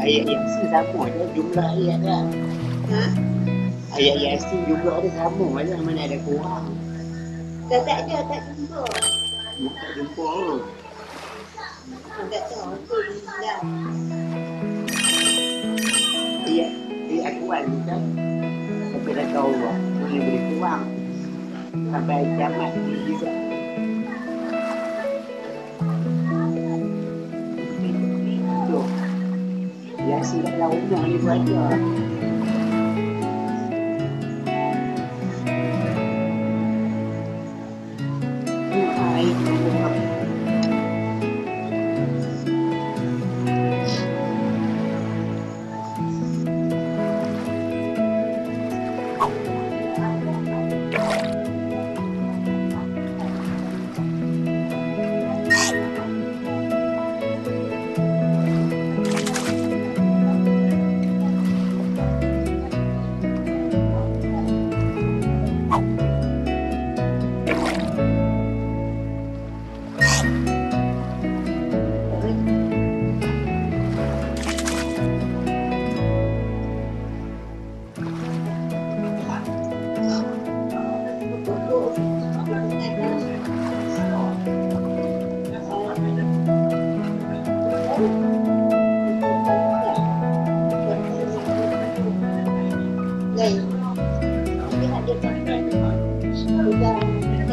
ayat Yasin sama je jumlah ayat dah. Ha? Ayat Yasin jumlah dia sama je mana ada kurang. Dah tak ada, tak jumpa. Tak jumpa. Tak tahu tu dah. Ayat ayat kuat ni kan. Tapi dah tahu lah. Boleh boleh kurang. Sampai kiamat ni juga. Jackson, but that was the only right yard.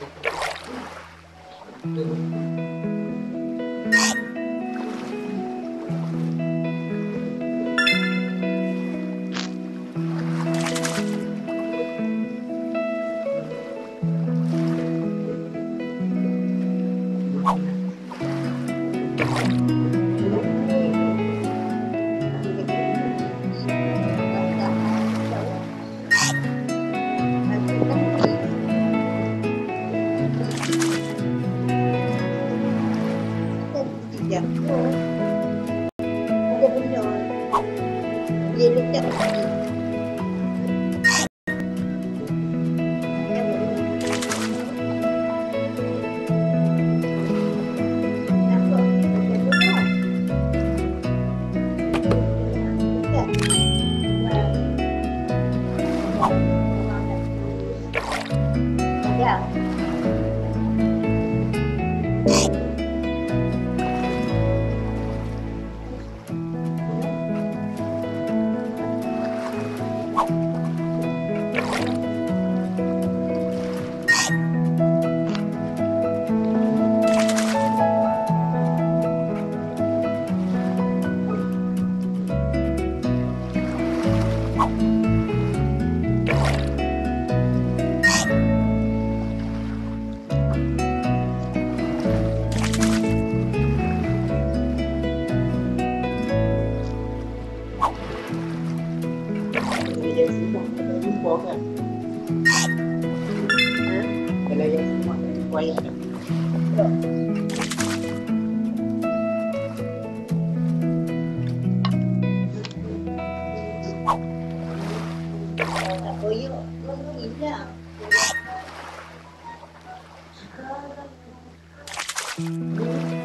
Thank you. again. Nilagyan si Mom. Nilagyan po ka. Ha? Nilagyan si Mom. Kuya ka. Kuya, kuya, kuya. Thank you.